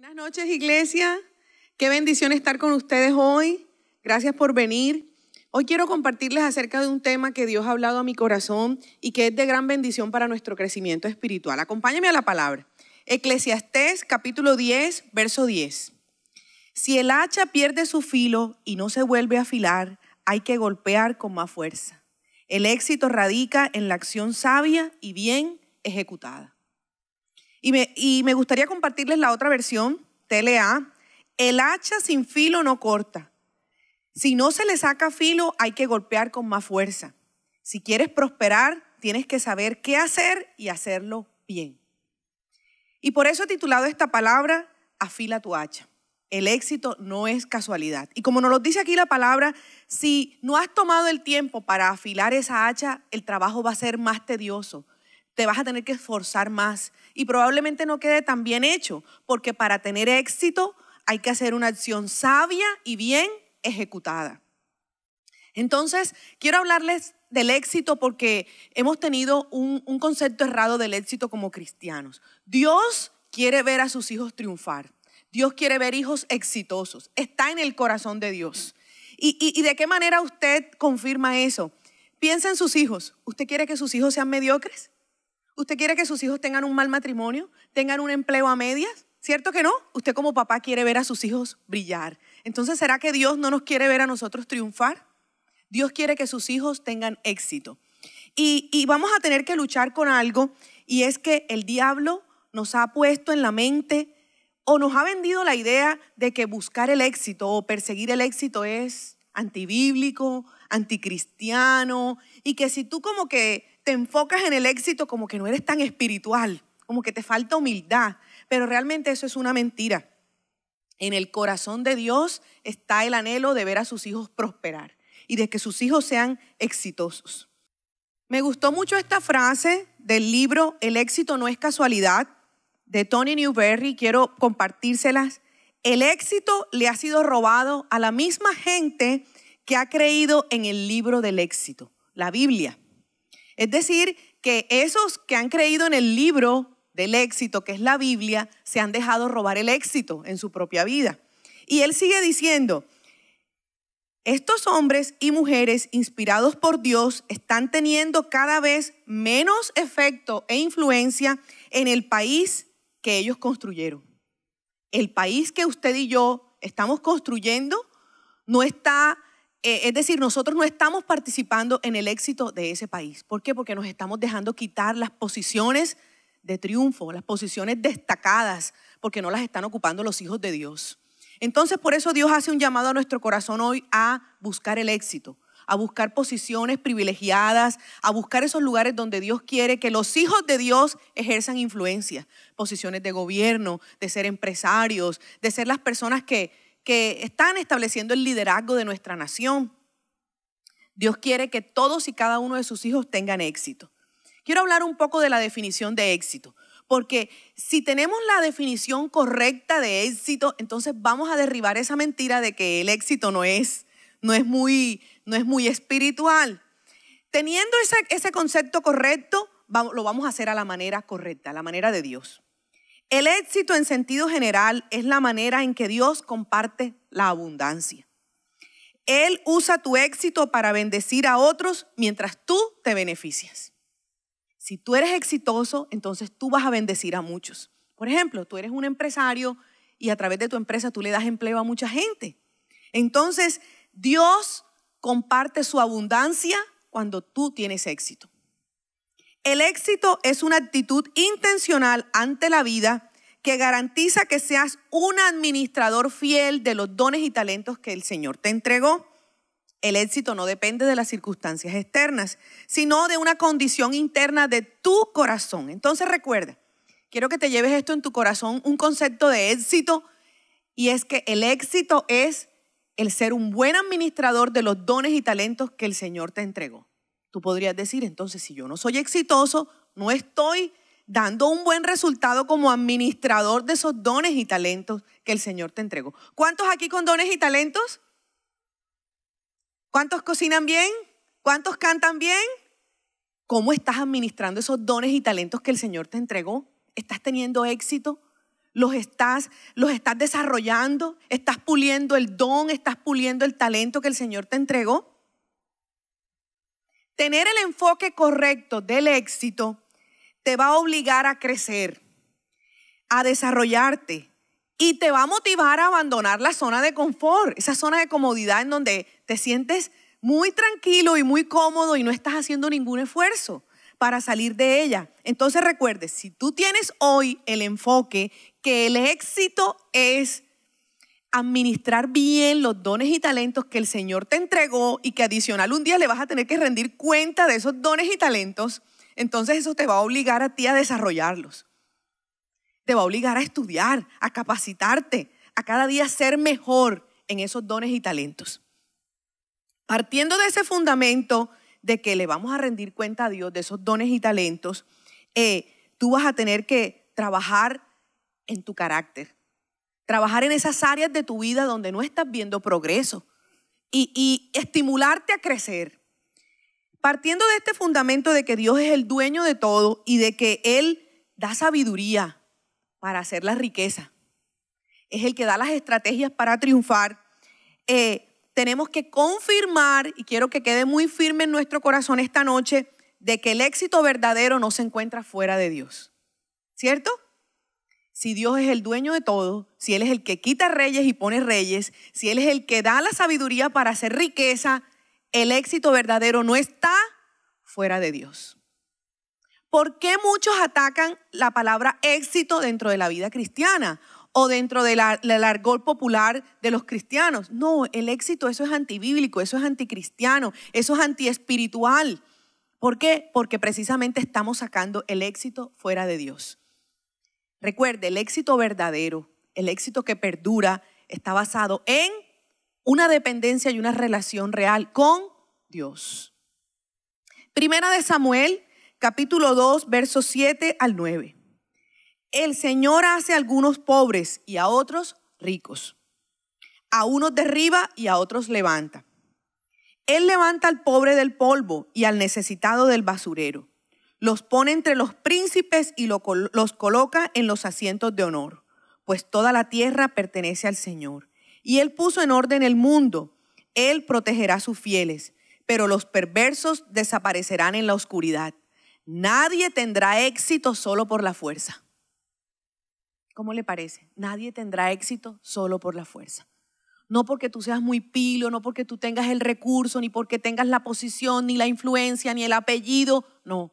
Buenas noches, iglesia. Qué bendición estar con ustedes hoy. Gracias por venir. Hoy quiero compartirles acerca de un tema que Dios ha hablado a mi corazón y que es de gran bendición para nuestro crecimiento espiritual. Acompáñame a la palabra. Eclesiastés capítulo 10, verso 10. Si el hacha pierde su filo y no se vuelve a afilar, hay que golpear con más fuerza. El éxito radica en la acción sabia y bien ejecutada. Y me, gustaría compartirles la otra versión, TLA. El hacha sin filo no corta. Si no se le saca filo, hay que golpear con más fuerza. Si quieres prosperar, tienes que saber qué hacer y hacerlo bien. Y por eso he titulado esta palabra, afila tu hacha. El éxito no es casualidad. Y como nos lo dice aquí la palabra, si no has tomado el tiempo para afilar esa hacha, el trabajo va a ser más tedioso. Te vas a tener que esforzar más y probablemente no quede tan bien hecho, porque para tener éxito hay que hacer una acción sabia y bien ejecutada. Entonces, quiero hablarles del éxito porque hemos tenido un, concepto errado del éxito como cristianos. Dios quiere ver a sus hijos triunfar. Dios quiere ver hijos exitosos. Está en el corazón de Dios. ¿Y, y, y de qué manera usted confirma eso? Piensa en sus hijos. ¿Usted quiere que sus hijos sean mediocres? ¿Usted quiere que sus hijos tengan un mal matrimonio? ¿Tengan un empleo a medias? ¿Cierto que no? Usted como papá quiere ver a sus hijos brillar. Entonces, ¿será que Dios no nos quiere ver a nosotros triunfar? Dios quiere que sus hijos tengan éxito. Y, y, vamos a tener que luchar con algo, y es que el diablo nos ha puesto en la mente o nos ha vendido la idea de que buscar el éxito o perseguir el éxito es antibíblico, anticristiano, y que si tú como que te enfocas en el éxito como que no eres tan espiritual, como que te falta humildad, pero realmente eso es una mentira. En el corazón de Dios está el anhelo de ver a sus hijos prosperar y de que sus hijos sean exitosos. Me gustó mucho esta frase del libro El éxito no es casualidad de Tony Newberry, quiero compartírselas. El éxito le ha sido robado a la misma gente que ha creído en el libro del éxito, la Biblia. Es decir, que esos que han creído en el libro del éxito, que es la Biblia, se han dejado robar el éxito en su propia vida. Y él sigue diciendo, estos hombres y mujeres inspirados por Dios están teniendo cada vez menos efecto e influencia en el país que ellos construyeron. El país que usted y yo estamos construyendo no está eh, es decir, nosotros no estamos participando en el éxito de ese país. ¿Por qué? Porque nos estamos dejando quitar las posiciones de triunfo, las posiciones destacadas, porque no las están ocupando los hijos de Dios. Entonces, por eso Dios hace un llamado a nuestro corazón hoy a buscar el éxito, a buscar posiciones privilegiadas, a buscar esos lugares donde Dios quiere que los hijos de Dios ejerzan influencia, posiciones de gobierno, de ser empresarios, de ser las personas que que están estableciendo el liderazgo de nuestra nación. Dios quiere que todos y cada uno de sus hijos tengan éxito. Quiero hablar un poco de la definición de éxito, porque si tenemos la definición correcta de éxito, entonces vamos a derribar esa mentira de que el éxito no es, no es, muy, no es muy espiritual. Teniendo ese, ese concepto correcto, lo vamos a hacer a la manera correcta, a la manera de Dios. El éxito en sentido general es la manera en que Dios comparte la abundancia. Él usa tu éxito para bendecir a otros mientras tú te beneficias. Si tú eres exitoso, entonces tú vas a bendecir a muchos. Por ejemplo, tú eres un empresario y a través de tu empresa tú le das empleo a mucha gente. Entonces, Dios comparte su abundancia cuando tú tienes éxito. El éxito es una actitud intencional ante la vida que garantiza que seas un administrador fiel de los dones y talentos que el Señor te entregó. El éxito no depende de las circunstancias externas, sino de una condición interna de tu corazón. Entonces recuerda, quiero que te lleves esto en tu corazón, un concepto de éxito, y es que el éxito es el ser un buen administrador de los dones y talentos que el Señor te entregó. Tú podrías decir, entonces, si yo no soy exitoso, no estoy dando un buen resultado como administrador de esos dones y talentos que el Señor te entregó. ¿Cuántos aquí con dones y talentos? ¿Cuántos cocinan bien? ¿Cuántos cantan bien? ¿Cómo estás administrando esos dones y talentos que el Señor te entregó? ¿Estás teniendo éxito? los estás, los estás desarrollando, estás puliendo el don, estás puliendo el talento que el Señor te entregó. Tener el enfoque correcto del éxito te va a obligar a crecer, a desarrollarte y te va a motivar a abandonar la zona de confort, esa zona de comodidad en donde te sientes muy tranquilo y muy cómodo y no estás haciendo ningún esfuerzo para salir de ella. Entonces recuerde, si tú tienes hoy el enfoque que el éxito es administrar bien los dones y talentos que el Señor te entregó y que adicional un día le vas a tener que rendir cuenta de esos dones y talentos, entonces eso te va a obligar a ti a desarrollarlos. Te va a obligar a estudiar, a capacitarte, a cada día ser mejor en esos dones y talentos. Partiendo de ese fundamento, de que le vamos a rendir cuenta a Dios de esos dones y talentos, eh, tú vas a tener que trabajar en tu carácter, trabajar en esas áreas de tu vida donde no estás viendo progreso y, estimularte a crecer. Partiendo de este fundamento de que Dios es el dueño de todo y de que Él da sabiduría para hacer la riqueza, es el que da las estrategias para triunfar. Eh, tenemos que confirmar, y quiero que quede muy firme en nuestro corazón esta noche, de que el éxito verdadero no se encuentra fuera de Dios. ¿Cierto? Si Dios es el dueño de todo, si Él es el que quita reyes y pone reyes, si Él es el que da la sabiduría para hacer riqueza, el éxito verdadero no está fuera de Dios. ¿Por qué muchos atacan la palabra éxito dentro de la vida cristiana? o dentro del argol popular de los cristianos. No, el éxito, eso es antibíblico, eso es anticristiano, eso es antiespiritual. ¿Por qué? Porque precisamente estamos sacando el éxito fuera de Dios. Recuerde, el éxito verdadero, el éxito que perdura, está basado en una dependencia y una relación real con Dios. Primera de Samuel, capítulo 2, versos 7 al 9. El Señor hace a algunos pobres y a otros ricos. A unos derriba y a otros levanta. Él levanta al pobre del polvo y al necesitado del basurero. Los pone entre los príncipes y los coloca en los asientos de honor, pues toda la tierra pertenece al Señor. Y Él puso en orden el mundo. Él protegerá a sus fieles, pero los perversos desaparecerán en la oscuridad. Nadie tendrá éxito solo por la fuerza. ¿Cómo le parece? Nadie tendrá éxito solo por la fuerza. No porque tú seas muy pilo, no porque tú tengas el recurso, ni porque tengas la posición, ni la influencia, ni el apellido. No.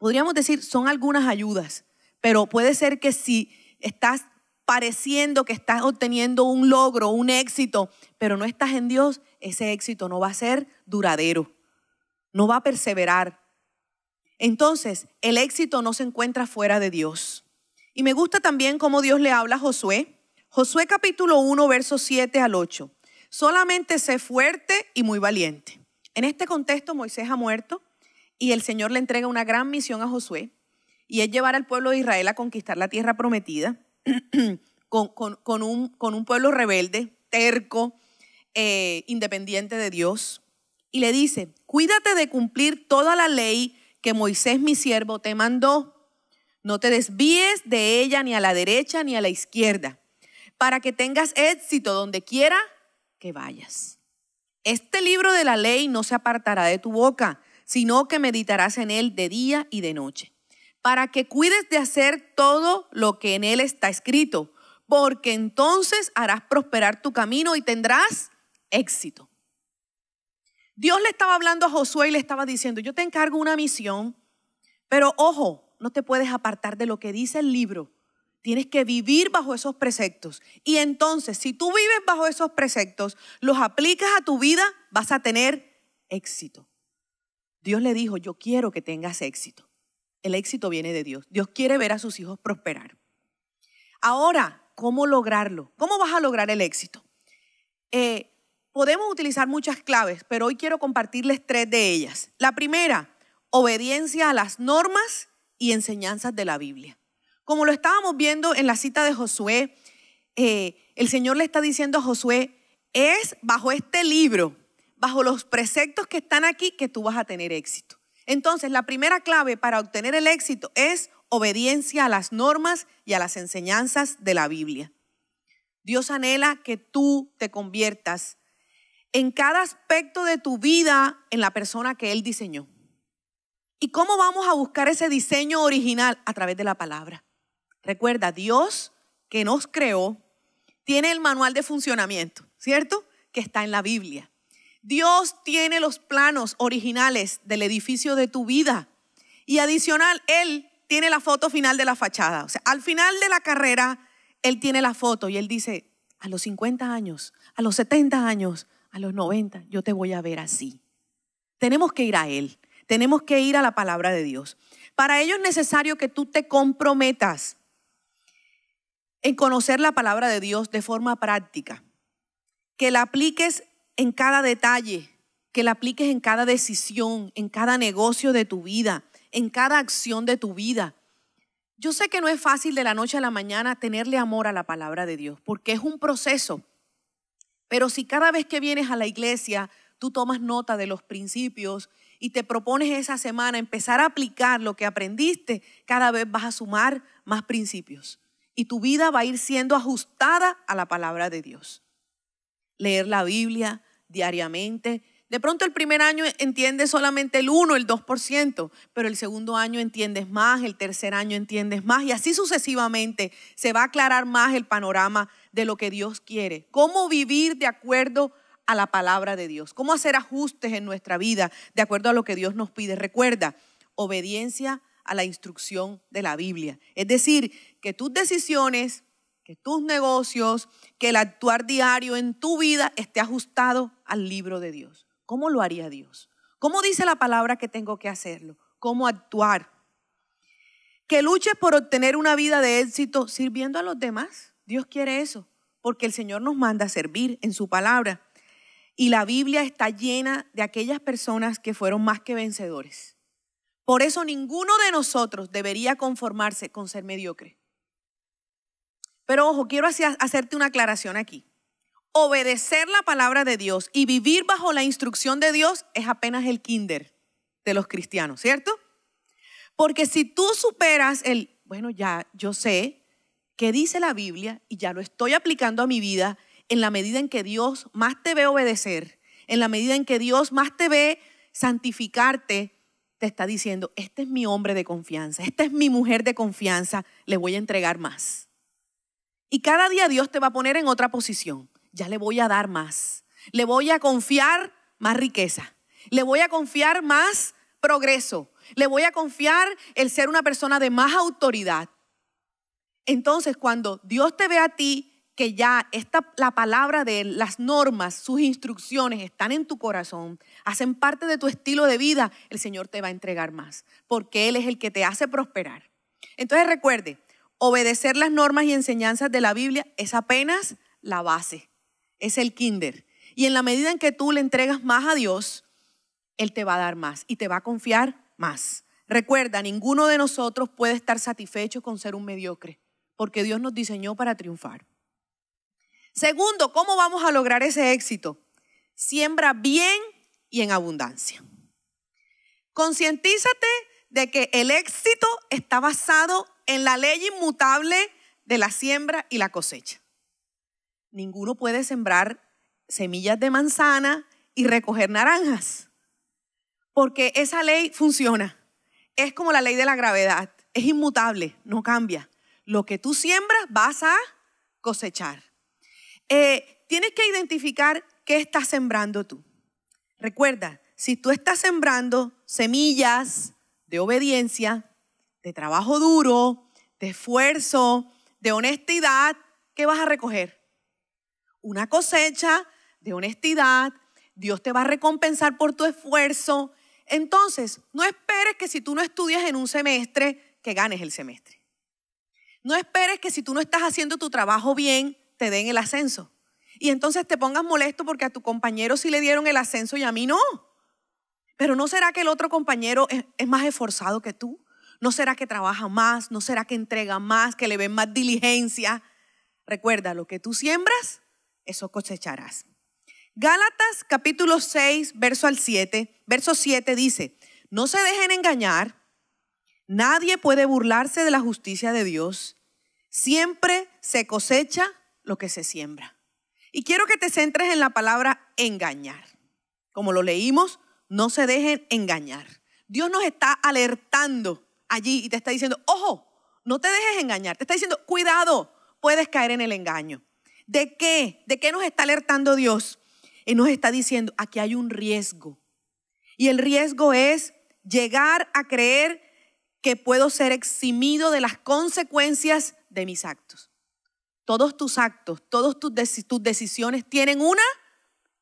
Podríamos decir, son algunas ayudas, pero puede ser que si estás pareciendo que estás obteniendo un logro, un éxito, pero no estás en Dios, ese éxito no va a ser duradero, no va a perseverar. Entonces, el éxito no se encuentra fuera de Dios. Y me gusta también cómo Dios le habla a Josué. Josué capítulo 1, versos 7 al 8. Solamente sé fuerte y muy valiente. En este contexto Moisés ha muerto y el Señor le entrega una gran misión a Josué y es llevar al pueblo de Israel a conquistar la tierra prometida con, un, pueblo rebelde, terco, eh, independiente de Dios. Y le dice, cuídate de cumplir toda la ley que Moisés mi siervo te mandó no te desvíes de ella ni a la derecha ni a la izquierda, para que tengas éxito donde quiera que vayas. Este libro de la ley no se apartará de tu boca, sino que meditarás en él de día y de noche, para que cuides de hacer todo lo que en él está escrito, porque entonces harás prosperar tu camino y tendrás éxito. Dios le estaba hablando a Josué y le estaba diciendo, yo te encargo una misión, pero ojo, no te puedes apartar de lo que dice el libro. Tienes que vivir bajo esos preceptos. Y entonces, si tú vives bajo esos preceptos, los aplicas a tu vida, vas a tener éxito. Dios le dijo, yo quiero que tengas éxito. El éxito viene de Dios. Dios quiere ver a sus hijos prosperar. Ahora, ¿cómo lograrlo? ¿Cómo vas a lograr el éxito? Eh, podemos utilizar muchas claves, pero hoy quiero compartirles tres de ellas. La primera, obediencia a las normas y enseñanzas de la Biblia. Como lo estábamos viendo en la cita de Josué, eh, el Señor le está diciendo a Josué, es bajo este libro, bajo los preceptos que están aquí, que tú vas a tener éxito. Entonces, la primera clave para obtener el éxito es obediencia a las normas y a las enseñanzas de la Biblia. Dios anhela que tú te conviertas en cada aspecto de tu vida en la persona que Él diseñó. ¿Y cómo vamos a buscar ese diseño original? A través de la palabra. Recuerda, Dios que nos creó tiene el manual de funcionamiento, ¿cierto? Que está en la Biblia. Dios tiene los planos originales del edificio de tu vida. Y adicional, Él tiene la foto final de la fachada. O sea, al final de la carrera, Él tiene la foto y Él dice, a los 50 años, a los 70 años, a los 90, yo te voy a ver así. Tenemos que ir a Él. Tenemos que ir a la palabra de Dios. Para ello es necesario que tú te comprometas en conocer la palabra de Dios de forma práctica, que la apliques en cada detalle, que la apliques en cada decisión, en cada negocio de tu vida, en cada acción de tu vida. Yo sé que no es fácil de la noche a la mañana tenerle amor a la palabra de Dios, porque es un proceso. Pero si cada vez que vienes a la iglesia tú tomas nota de los principios y te propones esa semana empezar a aplicar lo que aprendiste, cada vez vas a sumar más principios y tu vida va a ir siendo ajustada a la palabra de Dios. Leer la Biblia diariamente. De pronto el primer año entiendes solamente el 1, el 2%, pero el segundo año entiendes más, el tercer año entiendes más y así sucesivamente se va a aclarar más el panorama de lo que Dios quiere. Cómo vivir de acuerdo a la palabra de Dios, cómo hacer ajustes en nuestra vida de acuerdo a lo que Dios nos pide. Recuerda, obediencia a la instrucción de la Biblia. Es decir, que tus decisiones, que tus negocios, que el actuar diario en tu vida esté ajustado al libro de Dios. ¿Cómo lo haría Dios? ¿Cómo dice la palabra que tengo que hacerlo? ¿Cómo actuar? Que luches por obtener una vida de éxito sirviendo a los demás. Dios quiere eso, porque el Señor nos manda a servir en su palabra. Y la Biblia está llena de aquellas personas que fueron más que vencedores. Por eso ninguno de nosotros debería conformarse con ser mediocre. Pero ojo, quiero hacerte una aclaración aquí. Obedecer la palabra de Dios y vivir bajo la instrucción de Dios es apenas el kinder de los cristianos, ¿cierto? Porque si tú superas el, bueno, ya yo sé qué dice la Biblia y ya lo estoy aplicando a mi vida, en la medida en que Dios más te ve obedecer, en la medida en que Dios más te ve santificarte, te está diciendo, este es mi hombre de confianza, esta es mi mujer de confianza, le voy a entregar más. Y cada día Dios te va a poner en otra posición, ya le voy a dar más, le voy a confiar más riqueza, le voy a confiar más progreso, le voy a confiar el ser una persona de más autoridad. Entonces, cuando Dios te ve a ti que ya esta, la palabra de él, las normas, sus instrucciones están en tu corazón, hacen parte de tu estilo de vida, el Señor te va a entregar más, porque Él es el que te hace prosperar. Entonces recuerde, obedecer las normas y enseñanzas de la Biblia es apenas la base, es el kinder. Y en la medida en que tú le entregas más a Dios, Él te va a dar más y te va a confiar más. Recuerda, ninguno de nosotros puede estar satisfecho con ser un mediocre, porque Dios nos diseñó para triunfar. Segundo, ¿cómo vamos a lograr ese éxito? Siembra bien y en abundancia. Concientízate de que el éxito está basado en la ley inmutable de la siembra y la cosecha. Ninguno puede sembrar semillas de manzana y recoger naranjas, porque esa ley funciona. Es como la ley de la gravedad, es inmutable, no cambia. Lo que tú siembras vas a cosechar. Eh, tienes que identificar qué estás sembrando tú. Recuerda, si tú estás sembrando semillas de obediencia, de trabajo duro, de esfuerzo, de honestidad, ¿qué vas a recoger? Una cosecha de honestidad, Dios te va a recompensar por tu esfuerzo. Entonces, no esperes que si tú no estudias en un semestre, que ganes el semestre. No esperes que si tú no estás haciendo tu trabajo bien, te den el ascenso. Y entonces te pongas molesto porque a tu compañero sí le dieron el ascenso y a mí no. Pero ¿no será que el otro compañero es, más esforzado que tú? ¿No será que trabaja más? ¿No será que entrega más? ¿Que le ven más diligencia? Recuerda, lo que tú siembras, eso cosecharás. Gálatas capítulo 6, verso al 7, verso 7 dice, no se dejen engañar, Nadie puede burlarse de la justicia de Dios. Siempre se cosecha lo que se siembra. Y quiero que te centres en la palabra engañar. Como lo leímos, no se dejen engañar. Dios nos está alertando allí y te está diciendo, ojo, no te dejes engañar. Te está diciendo, cuidado, puedes caer en el engaño. ¿De qué? ¿De qué nos está alertando Dios? Él nos está diciendo, aquí hay un riesgo. Y el riesgo es llegar a creer que puedo ser eximido de las consecuencias de mis actos. Todos tus actos, todas tus, decisiones tienen una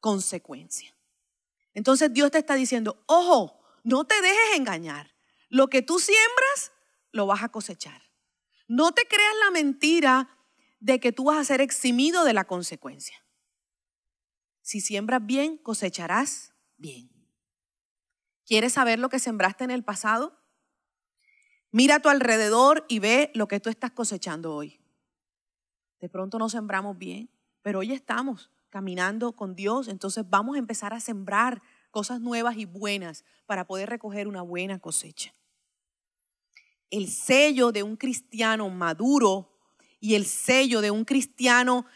consecuencia. Entonces Dios te está diciendo, ojo, no te dejes engañar. Lo que tú siembras, lo vas a cosechar. No te creas la mentira de que tú vas a ser eximido de la consecuencia. Si siembras bien, cosecharás bien. ¿Quieres saber lo que sembraste en el pasado? Mira a tu alrededor y ve lo que tú estás cosechando hoy. De pronto no sembramos bien, pero hoy estamos caminando con Dios, entonces vamos a empezar a sembrar cosas nuevas y buenas para poder recoger una buena cosecha. El sello de un cristiano maduro y el sello de un cristiano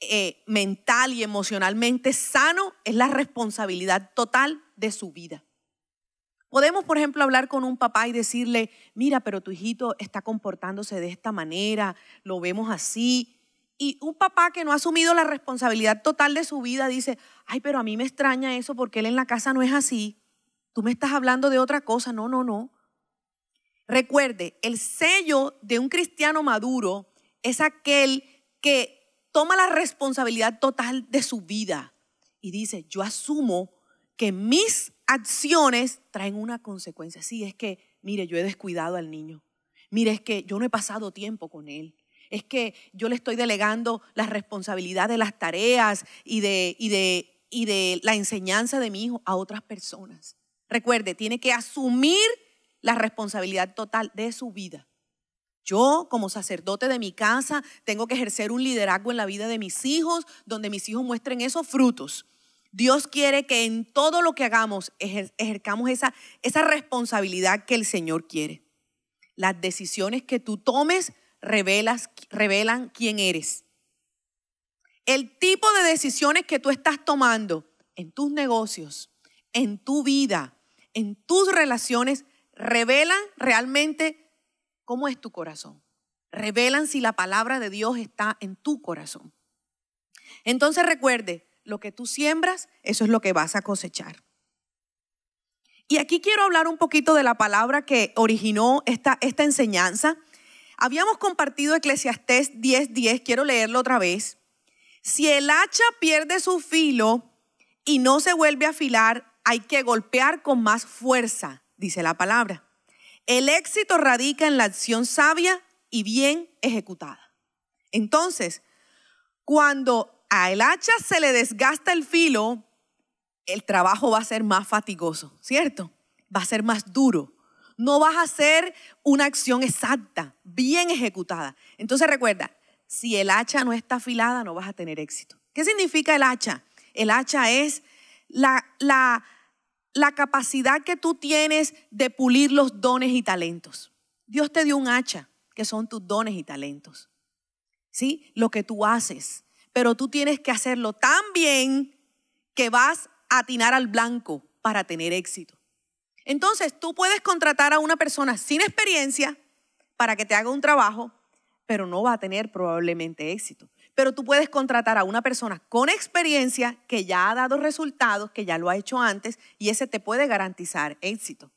eh, mental y emocionalmente sano es la responsabilidad total de su vida. Podemos, por ejemplo, hablar con un papá y decirle, mira, pero tu hijito está comportándose de esta manera, lo vemos así. Y un papá que no ha asumido la responsabilidad total de su vida dice, ay, pero a mí me extraña eso porque él en la casa no es así. Tú me estás hablando de otra cosa. No, no, no. Recuerde, el sello de un cristiano maduro es aquel que toma la responsabilidad total de su vida y dice, yo asumo que mis acciones traen una consecuencia. Sí, es que, mire, yo he descuidado al niño. Mire, es que yo no he pasado tiempo con él. Es que yo le estoy delegando la responsabilidad de las tareas y de, y de, y de la enseñanza de mi hijo a otras personas. Recuerde, tiene que asumir la responsabilidad total de su vida. Yo, como sacerdote de mi casa, tengo que ejercer un liderazgo en la vida de mis hijos, donde mis hijos muestren esos frutos. Dios quiere que en todo lo que hagamos ejercamos esa, esa responsabilidad que el Señor quiere. Las decisiones que tú tomes revelas, revelan quién eres. El tipo de decisiones que tú estás tomando en tus negocios, en tu vida, en tus relaciones, revelan realmente cómo es tu corazón. Revelan si la palabra de Dios está en tu corazón. Entonces recuerde, lo que tú siembras, eso es lo que vas a cosechar. Y aquí quiero hablar un poquito de la palabra que originó esta, esta enseñanza. Habíamos compartido Eclesiastés 10:10, quiero leerlo otra vez. Si el hacha pierde su filo y no se vuelve a afilar, hay que golpear con más fuerza, dice la palabra. El éxito radica en la acción sabia y bien ejecutada. Entonces, cuando a el hacha se le desgasta el filo, el trabajo va a ser más fatigoso, ¿cierto? Va a ser más duro. No vas a hacer una acción exacta, bien ejecutada. Entonces recuerda, si el hacha no está afilada, no vas a tener éxito. ¿Qué significa el hacha? El hacha es la, la, la capacidad que tú tienes de pulir los dones y talentos. Dios te dio un hacha, que son tus dones y talentos. ¿Sí? Lo que tú haces pero tú tienes que hacerlo tan bien que vas a atinar al blanco para tener éxito. Entonces, tú puedes contratar a una persona sin experiencia para que te haga un trabajo, pero no va a tener probablemente éxito. Pero tú puedes contratar a una persona con experiencia que ya ha dado resultados, que ya lo ha hecho antes, y ese te puede garantizar éxito.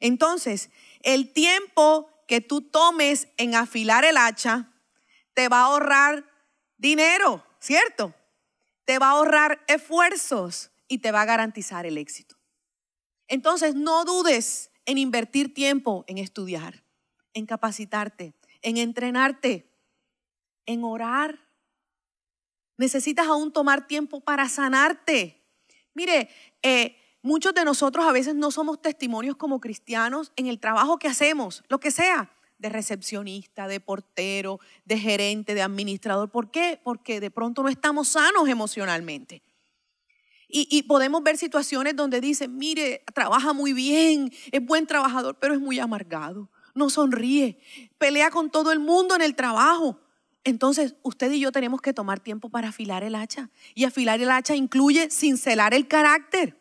Entonces, el tiempo que tú tomes en afilar el hacha te va a ahorrar dinero. ¿cierto? Te va a ahorrar esfuerzos y te va a garantizar el éxito. Entonces, no dudes en invertir tiempo en estudiar, en capacitarte, en entrenarte, en orar. Necesitas aún tomar tiempo para sanarte. Mire, eh, muchos de nosotros a veces no somos testimonios como cristianos en el trabajo que hacemos, lo que sea de recepcionista, de portero, de gerente, de administrador. ¿Por qué? Porque de pronto no estamos sanos emocionalmente. Y, podemos ver situaciones donde dicen, mire, trabaja muy bien, es buen trabajador, pero es muy amargado. no sonríe, pelea con todo el mundo en el trabajo. Entonces, usted y yo tenemos que tomar tiempo para afilar el hacha. Y afilar el hacha incluye cincelar el carácter.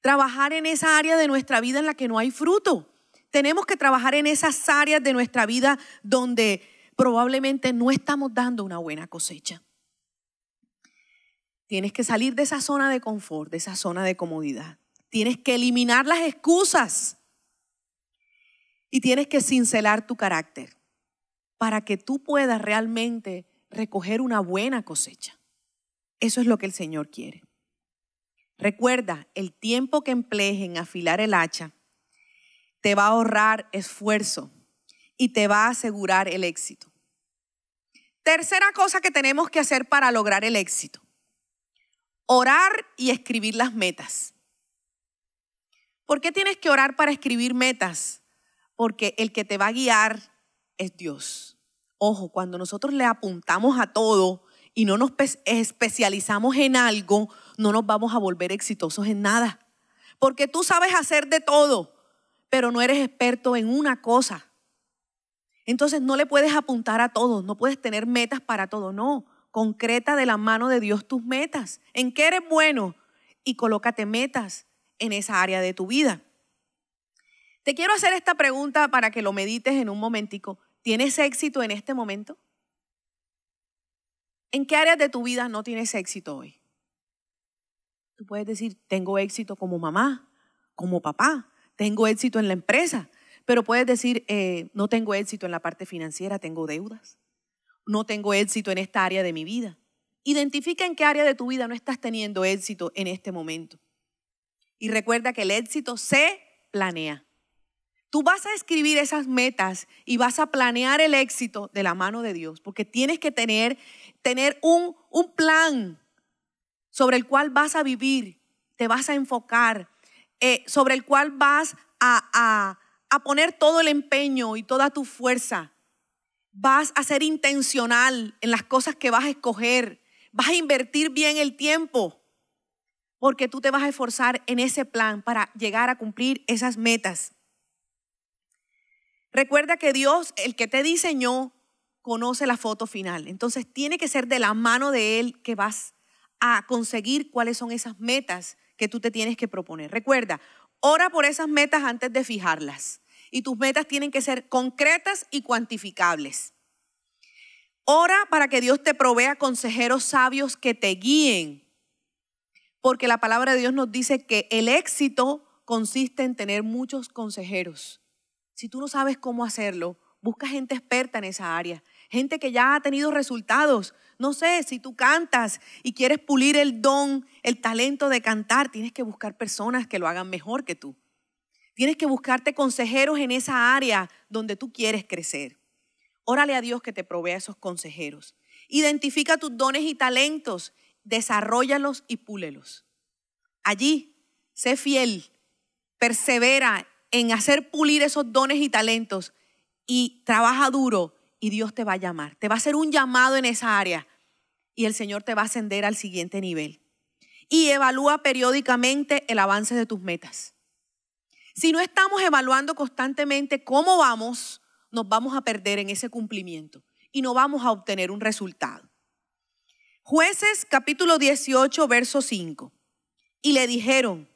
Trabajar en esa área de nuestra vida en la que no hay fruto. Tenemos que trabajar en esas áreas de nuestra vida donde probablemente no estamos dando una buena cosecha. Tienes que salir de esa zona de confort, de esa zona de comodidad. Tienes que eliminar las excusas. Y tienes que cincelar tu carácter para que tú puedas realmente recoger una buena cosecha. Eso es lo que el Señor quiere. Recuerda, el tiempo que emplees en afilar el hacha te va a ahorrar esfuerzo y te va a asegurar el éxito. Tercera cosa que tenemos que hacer para lograr el éxito. Orar y escribir las metas. ¿Por qué tienes que orar para escribir metas? Porque el que te va a guiar es Dios. Ojo, cuando nosotros le apuntamos a todo y no nos especializamos en algo, no nos vamos a volver exitosos en nada. Porque tú sabes hacer de todo, pero no eres experto en una cosa. Entonces no le puedes apuntar a todo, no puedes tener metas para todo, no. Concreta de la mano de Dios tus metas. ¿En qué eres bueno? Y colócate metas en esa área de tu vida. Te quiero hacer esta pregunta para que lo medites en un momentico. ¿Tienes éxito en este momento? ¿En qué áreas de tu vida no tienes éxito hoy? Tú puedes decir, tengo éxito como mamá, como papá, tengo éxito en la empresa, pero puedes decir, eh, no tengo éxito en la parte financiera, tengo deudas, no tengo éxito en esta área de mi vida. Identifica en qué área de tu vida no estás teniendo éxito en este momento. Y recuerda que el éxito se planea. Tú vas a escribir esas metas y vas a planear el éxito de la mano de Dios, porque tienes que tener, tener un, un plan sobre el cual vas a vivir, te vas a enfocar, eh, sobre el cual vas a, a, a poner todo el empeño y toda tu fuerza. Vas a ser intencional en las cosas que vas a escoger. Vas a invertir bien el tiempo porque tú te vas a esforzar en ese plan para llegar a cumplir esas metas. Recuerda que Dios, el que te diseñó, conoce la foto final. Entonces tiene que ser de la mano de Él que vas a conseguir cuáles son esas metas que tú te tienes que proponer. Recuerda, ora por esas metas antes de fijarlas. Y tus metas tienen que ser concretas y cuantificables. Ora para que Dios te provea consejeros sabios que te guíen. Porque la palabra de Dios nos dice que el éxito consiste en tener muchos consejeros. Si tú no sabes cómo hacerlo, busca gente experta en esa área, gente que ya ha tenido resultados. No sé, si tú cantas y quieres pulir el don, el talento de cantar, tienes que buscar personas que lo hagan mejor que tú. Tienes que buscarte consejeros en esa área donde tú quieres crecer. Órale a Dios que te provea esos consejeros. Identifica tus dones y talentos, desarrollalos y púlelos. Allí, sé fiel, persevera en hacer pulir esos dones y talentos y trabaja duro y Dios te va a llamar. Te va a hacer un llamado en esa área y el Señor te va a ascender al siguiente nivel. Y evalúa periódicamente el avance de tus metas. Si no estamos evaluando constantemente cómo vamos, nos vamos a perder en ese cumplimiento y no vamos a obtener un resultado. Jueces capítulo 18, verso 5. Y le dijeron,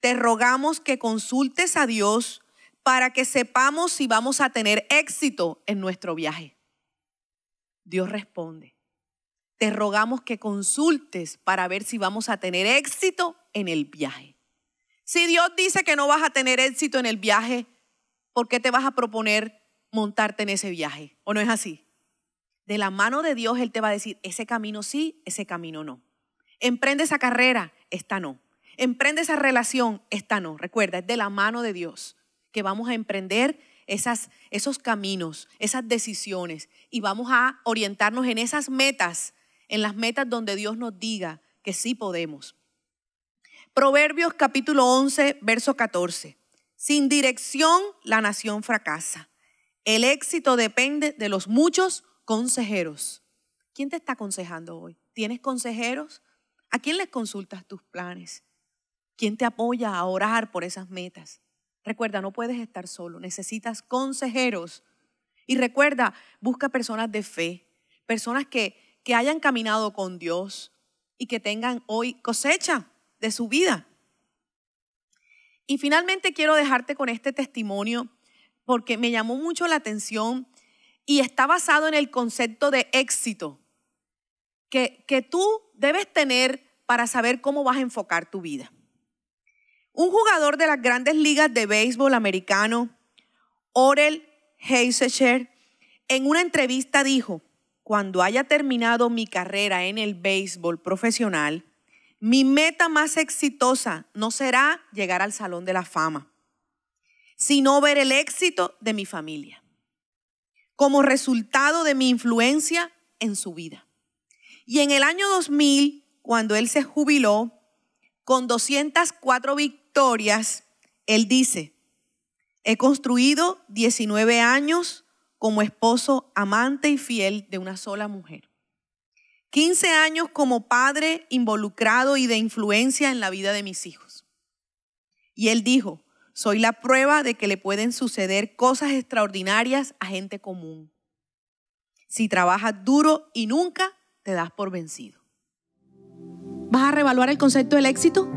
te rogamos que consultes a Dios para que sepamos si vamos a tener éxito en nuestro viaje. Dios responde, te rogamos que consultes para ver si vamos a tener éxito en el viaje. Si Dios dice que no vas a tener éxito en el viaje, ¿por qué te vas a proponer montarte en ese viaje? ¿O no es así? De la mano de Dios Él te va a decir, ese camino sí, ese camino no. Emprende esa carrera, esta no. Emprende esa relación, esta no. Recuerda, es de la mano de Dios que vamos a emprender esos caminos, esas decisiones y vamos a orientarnos en esas metas, en las metas donde Dios nos diga que sí podemos. Proverbios capítulo 11, verso 14. Sin dirección la nación fracasa. El éxito depende de los muchos consejeros. ¿Quién te está aconsejando hoy? ¿Tienes consejeros? ¿A quién les consultas tus planes? ¿Quién te apoya a orar por esas metas? Recuerda, no puedes estar solo, necesitas consejeros. Y recuerda, busca personas de fe, personas que, que hayan caminado con Dios y que tengan hoy cosecha de su vida. Y finalmente quiero dejarte con este testimonio porque me llamó mucho la atención y está basado en el concepto de éxito que, que tú debes tener para saber cómo vas a enfocar tu vida. Un jugador de las grandes ligas de béisbol americano, Orel Heisecher, en una entrevista dijo, cuando haya terminado mi carrera en el béisbol profesional, mi meta más exitosa no será llegar al Salón de la Fama, sino ver el éxito de mi familia como resultado de mi influencia en su vida. Y en el año 2000, cuando él se jubiló, con 204 victorias, él dice, he construido 19 años como esposo amante y fiel de una sola mujer. 15 años como padre involucrado y de influencia en la vida de mis hijos. Y él dijo, soy la prueba de que le pueden suceder cosas extraordinarias a gente común. Si trabajas duro y nunca te das por vencido. ¿Vas a revaluar el concepto del éxito?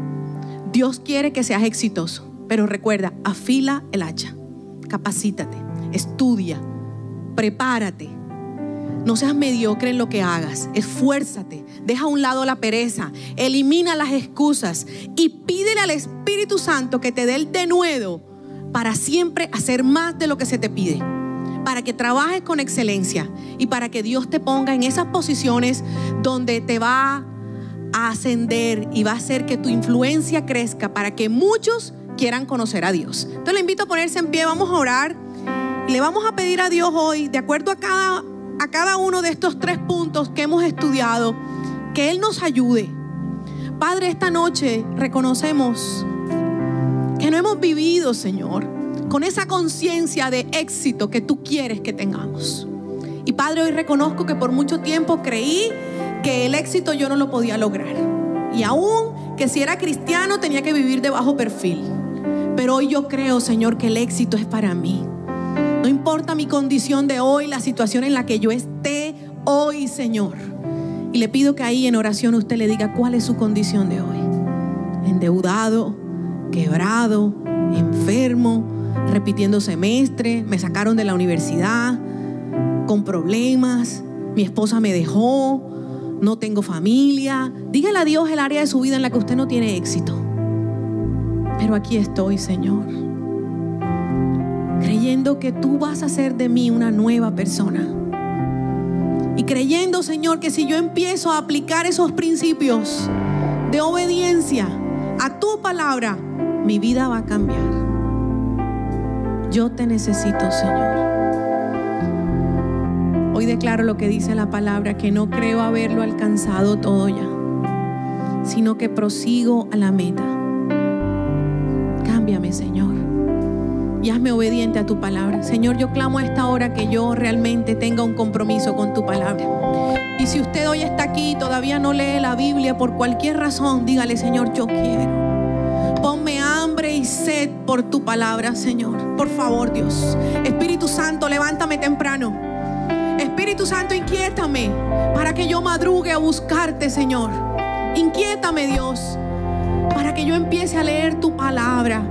Dios quiere que seas exitoso, pero recuerda, afila el hacha, capacítate, estudia, prepárate. No seas mediocre en lo que hagas, esfuérzate, deja a un lado la pereza, elimina las excusas y pídele al Espíritu Santo que te dé el denuedo para siempre hacer más de lo que se te pide, para que trabajes con excelencia y para que Dios te ponga en esas posiciones donde te va a ascender y va a hacer que tu influencia crezca para que muchos quieran conocer a Dios. Entonces le invito a ponerse en pie, vamos a orar le vamos a pedir a Dios hoy, de acuerdo a cada, a cada uno de estos tres puntos que hemos estudiado, que Él nos ayude. Padre, esta noche reconocemos que no hemos vivido, Señor, con esa conciencia de éxito que tú quieres que tengamos. Y Padre, hoy reconozco que por mucho tiempo creí que el éxito yo no lo podía lograr. Y aún que si era cristiano tenía que vivir de bajo perfil. Pero hoy yo creo, Señor, que el éxito es para mí. No importa mi condición de hoy, la situación en la que yo esté hoy, Señor. Y le pido que ahí en oración usted le diga cuál es su condición de hoy. Endeudado, quebrado, enfermo, repitiendo semestre, me sacaron de la universidad, con problemas, mi esposa me dejó, no tengo familia. Dígale a Dios el área de su vida en la que usted no tiene éxito. Pero aquí estoy, Señor creyendo que tú vas a hacer de mí una nueva persona. Y creyendo, Señor, que si yo empiezo a aplicar esos principios de obediencia a tu palabra, mi vida va a cambiar. Yo te necesito, Señor. Hoy declaro lo que dice la palabra, que no creo haberlo alcanzado todo ya, sino que prosigo a la meta. Cámbiame, Señor y hazme obediente a tu palabra. Señor, yo clamo a esta hora que yo realmente tenga un compromiso con tu palabra. Y si usted hoy está aquí y todavía no lee la Biblia por cualquier razón, dígale, Señor, yo quiero. Ponme hambre y sed por tu palabra, Señor. Por favor, Dios. Espíritu Santo, levántame temprano. Espíritu Santo, inquiétame para que yo madrugue a buscarte, Señor. Inquiétame, Dios, para que yo empiece a leer tu palabra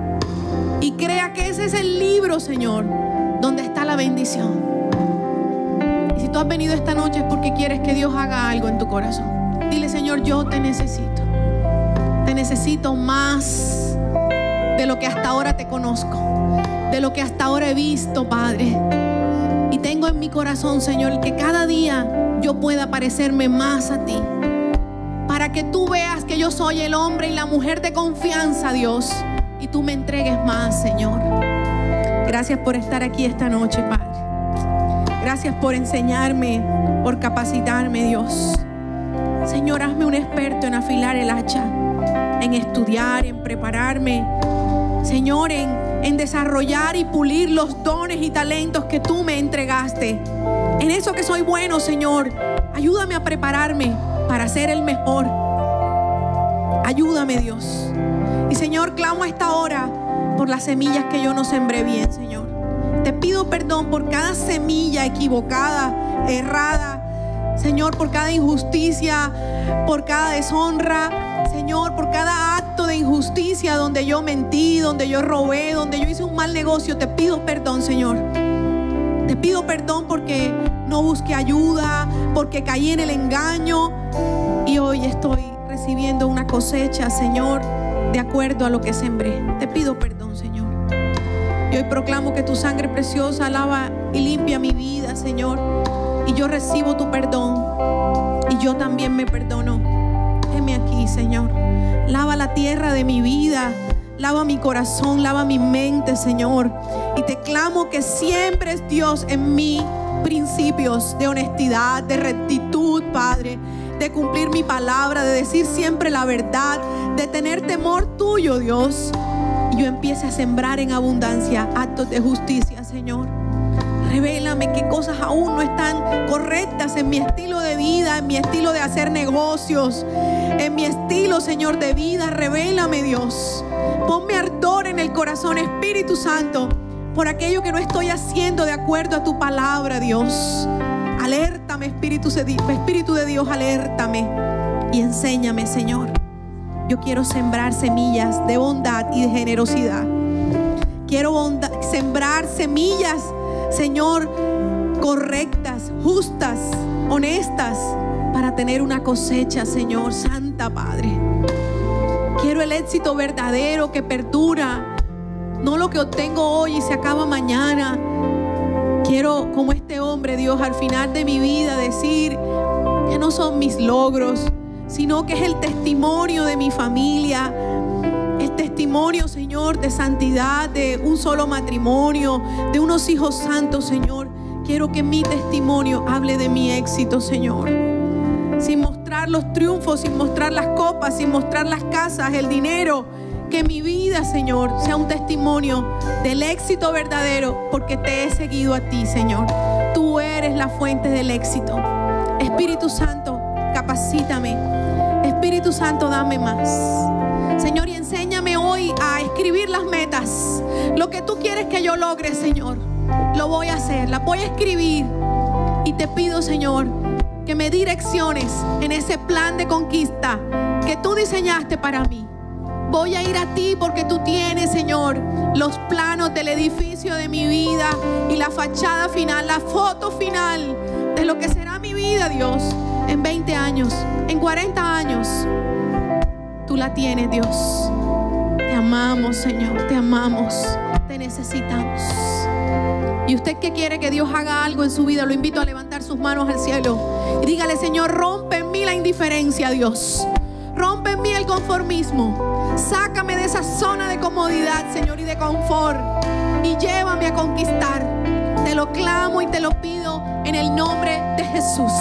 y crea que ese es el libro, Señor, donde está la bendición. Y si tú has venido esta noche es porque quieres que Dios haga algo en tu corazón. Dile, Señor, yo te necesito. Te necesito más de lo que hasta ahora te conozco, de lo que hasta ahora he visto, Padre. Y tengo en mi corazón, Señor, que cada día yo pueda parecerme más a ti. Para que tú veas que yo soy el hombre y la mujer de confianza, Dios y tú me entregues más, Señor. Gracias por estar aquí esta noche, Padre. Gracias por enseñarme, por capacitarme, Dios. Señor, hazme un experto en afilar el hacha, en estudiar, en prepararme. Señor, en, desarrollar y pulir los dones y talentos que tú me entregaste. En eso que soy bueno, Señor, ayúdame a prepararme para ser el mejor. Ayúdame, Dios. Y Señor, clamo a esta hora por las semillas que yo no sembré bien, Señor. Te pido perdón por cada semilla equivocada, errada. Señor, por cada injusticia, por cada deshonra. Señor, por cada acto de injusticia donde yo mentí, donde yo robé, donde yo hice un mal negocio. Te pido perdón, Señor. Te pido perdón porque no busqué ayuda, porque caí en el engaño. Y hoy estoy recibiendo una cosecha, Señor, de acuerdo a lo que sembré. Te pido perdón, Señor. Y hoy proclamo que tu sangre preciosa lava y limpia mi vida, Señor. Y yo recibo tu perdón. Y yo también me perdono. Heme aquí, Señor. Lava la tierra de mi vida. Lava mi corazón, lava mi mente, Señor. Y te clamo que siempre es Dios en mí principios de honestidad, de rectitud, Padre, de cumplir mi palabra, de decir siempre la verdad, de tener temor tuyo, Dios. Y yo empiece a sembrar en abundancia actos de justicia, Señor. Revélame qué cosas aún no están correctas en mi estilo de vida, en mi estilo de hacer negocios, en mi estilo, Señor, de vida. Revélame, Dios. Ponme ardor en el corazón, Espíritu Santo por aquello que no estoy haciendo de acuerdo a tu palabra, Dios. Alértame, Espíritu, Espíritu de Dios, alértame y enséñame, Señor. Yo quiero sembrar semillas de bondad y de generosidad. Quiero sembrar semillas, Señor, correctas, justas, honestas, para tener una cosecha, Señor, Santa Padre. Quiero el éxito verdadero que perdura no lo que obtengo hoy y se acaba mañana. Quiero, como este hombre, Dios, al final de mi vida decir que no son mis logros, sino que es el testimonio de mi familia, el testimonio, Señor, de santidad, de un solo matrimonio, de unos hijos santos, Señor. Quiero que mi testimonio hable de mi éxito, Señor. Sin mostrar los triunfos, sin mostrar las copas, sin mostrar las casas, el dinero que mi vida, Señor, sea un testimonio del éxito verdadero porque te he seguido a ti, Señor. Tú eres la fuente del éxito. Espíritu Santo, capacítame. Espíritu Santo, dame más. Señor, y enséñame hoy a escribir las metas. Lo que tú quieres que yo logre, Señor, lo voy a hacer. La voy a escribir. Y te pido, Señor, que me direcciones en ese plan de conquista que tú diseñaste para mí. Voy a ir a ti porque tú tienes, Señor, los planos del edificio de mi vida y la fachada final, la foto final de lo que será mi vida, Dios, en 20 años, en 40 años. Tú la tienes, Dios. Te amamos, Señor, te amamos, te necesitamos. Y usted que quiere que Dios haga algo en su vida, lo invito a levantar sus manos al cielo y dígale, Señor, rompe en mí la indiferencia, Dios. Rompe en mí el conformismo. Sácame de esa zona de comodidad, Señor, y de confort. Y llévame a conquistar. Te lo clamo y te lo pido en el nombre de Jesús.